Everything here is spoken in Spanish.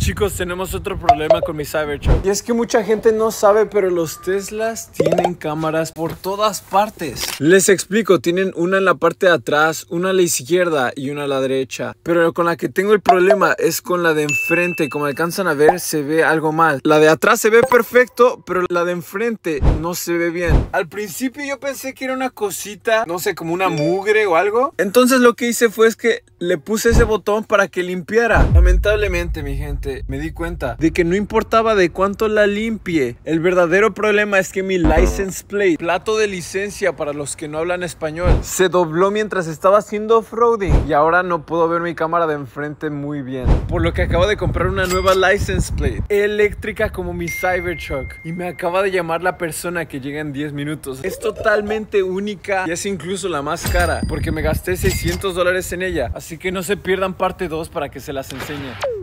Chicos, tenemos otro problema con mi Cybertruck. Y es que mucha gente no sabe, pero los Teslas tienen cámaras por todas partes. Les explico, tienen una en la parte de atrás, una a la izquierda y una a la derecha. Pero con la que tengo el problema es con la de enfrente. Como alcanzan a ver, se ve algo mal. La de atrás se ve perfecto, pero la de enfrente no se ve bien. Al principio yo pensé que era una cosita, no sé, como una mugre o algo. Entonces lo que hice fue es que le puse ese botón para que limpiara. Lamentablemente, mi gente, me di cuenta de que no importaba de cuánto la limpie. El verdadero problema es que mi license plate, plato de licencia para los que no hablan español, se dobló mientras estaba haciendo off-roading y ahora no puedo ver mi cámara de enfrente muy bien. Por lo que acabo de comprar una nueva license plate eléctrica como mi Cybertruck y me acaba de llamar la persona que llega en 10 minutos. Es totalmente única y es incluso la más cara porque me gasté 600 dólares en ella. Así que no se pierdan parte 2 para que se las enseñe.